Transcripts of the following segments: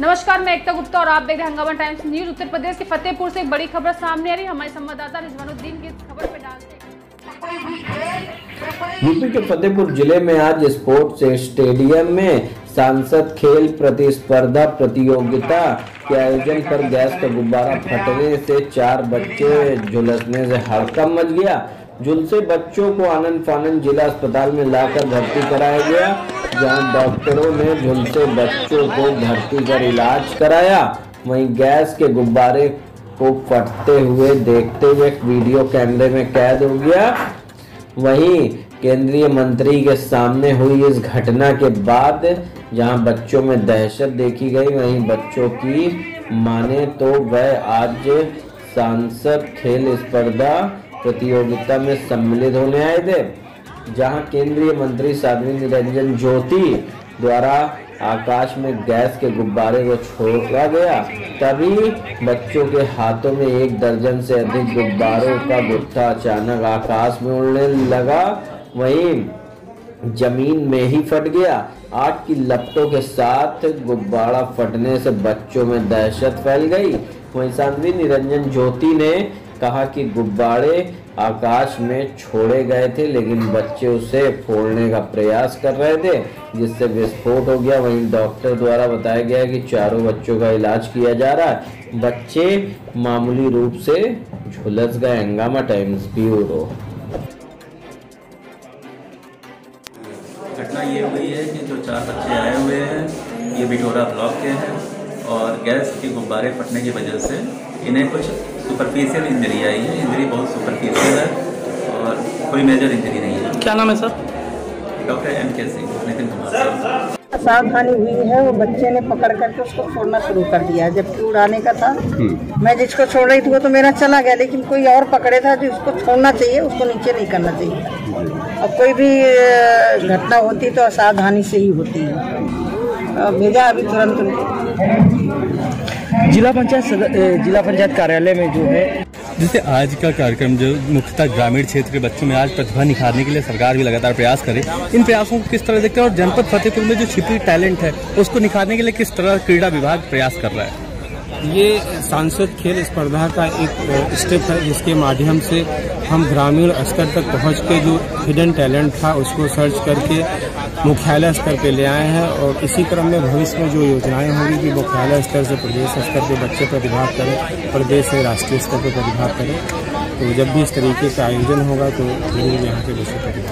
नमस्कार, मैं एकता गुप्ता और आप देख रहे हैं हंगामा टाइम्स न्यूज़। उत्तर प्रदेश के फतेहपुर से एक बड़ी खबर सामने आ रही हमारे संवाददाता रिजवानुद्दीन की खबर पर डालते यूपी के फतेहपुर ज़िले में आज स्पोर्ट्स स्टेडियम में सांसद खेल प्रतिस्पर्धा प्रतियोगिता के आयोजन पर गैस का गुब्बारा फटने से चार बच्चे झुलसने से हड़कम मच गया। झुलसे बच्चों को आनंद फानंद जिला अस्पताल में लाकर भर्ती कराया गया। जहाँ डॉक्टरों ने झुलसे बच्चों को भर्ती कर इलाज कराया, वहीं गैस के गुब्बारे को फटते हुए देखते हुए वीडियो कैमरे में कैद हो गया। वहीं केंद्रीय मंत्री के सामने हुई इस घटना के बाद जहाँ बच्चों में दहशत देखी गई, वहीं बच्चों की माने तो वह आज सांसद खेल स्पर्धा प्रतियोगिता में सम्मिलित होने आए थे। जहाँ केंद्रीय मंत्री साध्वी निरंजन ज्योति द्वारा आकाश में गैस के गुब्बारे को छोड़ा गया, तभी बच्चों के हाथों में एक दर्जन से अधिक गुब्बारों का गुत्था अचानक आकाश में उड़ने लगा। वहीं ज़मीन में ही फट गया। आग की लपटों के साथ गुब्बारा फटने से बच्चों में दहशत फैल गई। वहीं साध्वी निरंजन ज्योति ने कहा कि गुब्बारे आकाश में छोड़े गए थे, लेकिन बच्चे उसे फोड़ने का प्रयास कर रहे थे, जिससे विस्फोट हो गया। वहीं डॉक्टर द्वारा बताया गया कि चारों बच्चों का इलाज किया जा रहा है। बच्चे मामूली रूप से झुलस गए। हंगामा टाइम्स ब्यूरो। घटना ये हुई है कि जो चार बच्चे आए हुए हैं, ये बिटोरा ब्लॉक के हैं और गैस के गुब्बारे फटने की वजह से इन्हें कुछ सुपरफिशियल इंजरी आई है। इंजरी बहुत सुपरफिशियल है और कोई मेजर इंजरी नहीं है। क्या नाम है सर? डॉक्टर एम के सिंह नितिन कुमार सावधानी हुई है वो बच्चे ने पकड़ करके उसको छोड़ना शुरू कर दिया। जबकि उड़ाने का था। मैं जिसको छोड़ रही थी वो तो मेरा चला गया लेकिन कोई और पकड़े था जो उसको छोड़ना चाहिए उसको नीचे नहीं करना चाहिए। और कोई भी घटना होती तो असावधानी से ही होती है। भेजा अभी तुरंत जिला पंचायत जिला पंचायत कार्यालय में जो है जैसे आज का कार्यक्रम जो मुख्यतः ग्रामीण क्षेत्र के बच्चों में आज प्रतिभा निखारने के लिए सरकार भी लगातार प्रयास करे, इन प्रयासों को किस तरह देखते हैं और जनपद फतेहपुर में जो छिपी टैलेंट है, उसको निखारने के लिए किस तरह क्रीड़ा विभाग प्रयास कर रहा है? ये सांसद खेल स्पर्धा का एक स्टेप है, जिसके माध्यम से हम ग्रामीण स्तर तक पहुँच के जो हिडन टैलेंट था, उसको सर्च करके मुख्यालय स्तर पे ले आए हैं और इसी क्रम में भविष्य में जो योजनाएँ होंगी कि मुख्यालय स्तर से प्रदेश स्तर पे बच्चे प्रतिभाग करें, प्रदेश से राष्ट्रीय स्तर पर प्रतिभाग करें तो जब भी इस तरीके का आयोजन होगा तो ज़रूर यहाँ पे बच्चे प्रतिभाग करेंगे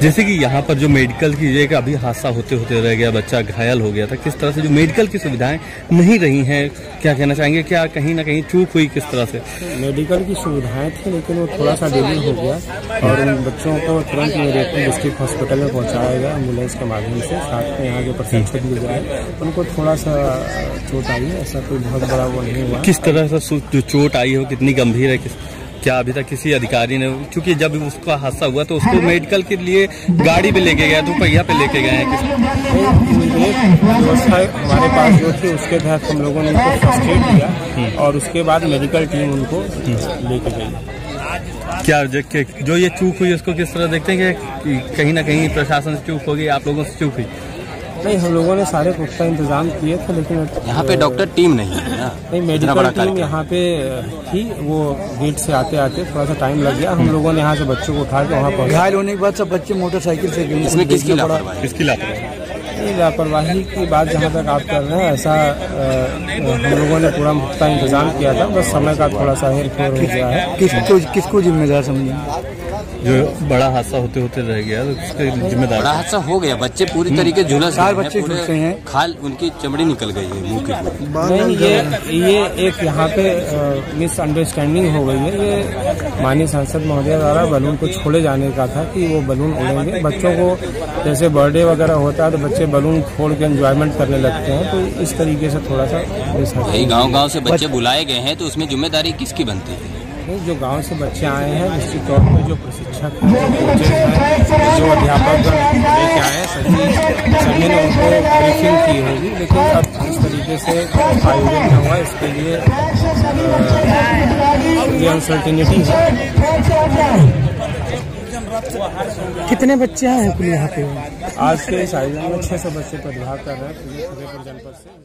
जैसे कि यहाँ पर जो मेडिकल की एक अभी हादसा होते होते रह गया बच्चा घायल हो गया था किस तरह से जो मेडिकल की सुविधाएँ नहीं रही हैं क्या कहना चाहेंगे? क्या कहीं ना कहीं चूक हुई किस तरह से? मेडिकल की सुविधाएँ थी लेकिन वो थोड़ा सा डिले हो गया और उन बच्चों को तुरंत डिस्ट्रिक्ट हॉस्पिटल में पहुँचाया गया एंबुलेंस के माध्यम से। साथ में यहाँ जो प्रशिक्षक भी गए उनको थोड़ा सा चोट आई है ऐसा कोई बहुत बड़ा वो नहीं हुआ। किस तरह से जो चोट आई हो कितनी गंभीर है किस क्या अभी तक किसी अधिकारी ने क्योंकि जब उसका हादसा हुआ तो उसको मेडिकल के लिए गाड़ी पे लेके गया तो पहिया पे लेके गए हैं हमारे पास जो थी उसके तहत हम लोगों ने उनको फ़र्स्ट एड दिया और उसके बाद मेडिकल टीम उनको लेके गई। क्या जो, जो ये चूक हुई उसको किस तरह देखते हैं कि कि कहीं ना कहीं प्रशासन से चूक होगी आप लोगों से चूक हुई? नहीं हम लोगों ने सारे पुख्ता इंतज़ाम किए थे लेकिन यहाँ पे डॉक्टर टीम नहीं है ना? नहीं मेडिकल टीम यहाँ पे थी वो गेट से आते आते थोड़ा सा टाइम लग गया। हम लोगों ने यहाँ से बच्चों को उठा के वहाँ पहुँचा। घायल होने के बाद सब बच्चे मोटरसाइकिल से गए इसमें किसकी लापरवाही? किसकी लापरवाही? नहीं, लापरवाही की बात जहाँ तक आप कर रहे हैं ऐसा हम लोगों ने पूरा पुख्ता इंतज़ाम किया था। बस समय का थोड़ा सा हेर फेर हो गया है। किसको किसको जिम्मेदार समझेंगे? जो बड़ा हादसा होते होते रह गया तो उसके जिम्मेदार। बड़ा हादसा हो गया बच्चे पूरी तरीके झुलस चार बच्चे झुलसे हैं। खाल उनकी चमड़ी निकल गई है मुँह की नहीं ये ये एक यहाँ पे मिसअंडरस्टैंडिंग हो गई है। ये माननीय सांसद महोदय द्वारा बलून को छोड़े जाने का था कि वो बलून उड़ेंगे। बच्चों को जैसे बर्थडे वगैरह होता है तो बच्चे बलून फोड़ के एंजॉयमेंट करने लगते हैं तो इस तरीके से थोड़ा सा गाँव गाँव से बच्चे बुलाए गए हैं तो उसमें ज़िम्मेदारी किसकी बनती है? जो गाँव से बच्चे आए हैं निश्चित तौर पर जो प्रशिक्षक हैं जो हैं अध्यापक लेके आए हैं सभी सभी ने उनको ब्रीफिंग की होगी लेकिन अब इस तरीके से आयोजन हुआ इसके लिए ये अनसर्टिनिटी है। कितने बच्चे हैं कुल यहाँ पे? आज के इस आयोजन में छह सौ बच्चे प्रतिभाग कर रहे हैं पूरे जनपद से।